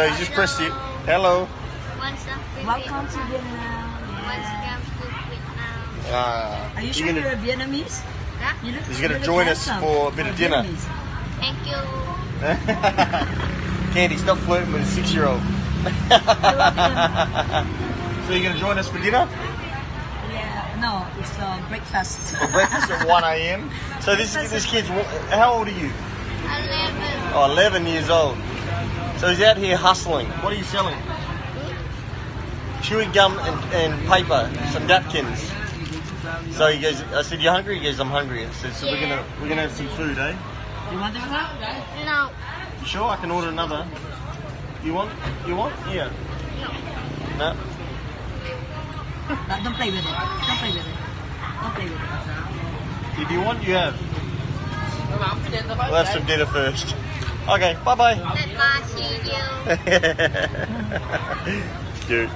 So you just press it. Hello. Welcome to Vietnam. Once Yeah. To Vietnam. Uh, Are you you're sure gonna- you're Vietnamese? Huh? You look, He's gonna look join us for a bit of dinner. Thank you. Candy, stop flirting with a six-year-old. so you're gonna join us for dinner? Yeah, no, it's uh, breakfast. For breakfast at 1 a.m. So this this kid's wh- how old are you? 11. Oh, 11 years old. So he's out here hustling. What are you selling? Chewing gum and, and paper, some napkins. So he goes. I said, "You hungry?" He goes, "I'm hungry." I said, "So we're gonna we're gonna have some food, eh?" you want this one? No. You sure? I can order another. You want? You want? Yeah. No. No, don't play with it. Don't play with it. Don't play with it. If you want, you have. We'll have some dinner first. Okay. Bye bye. Goodbye. See you. Dude.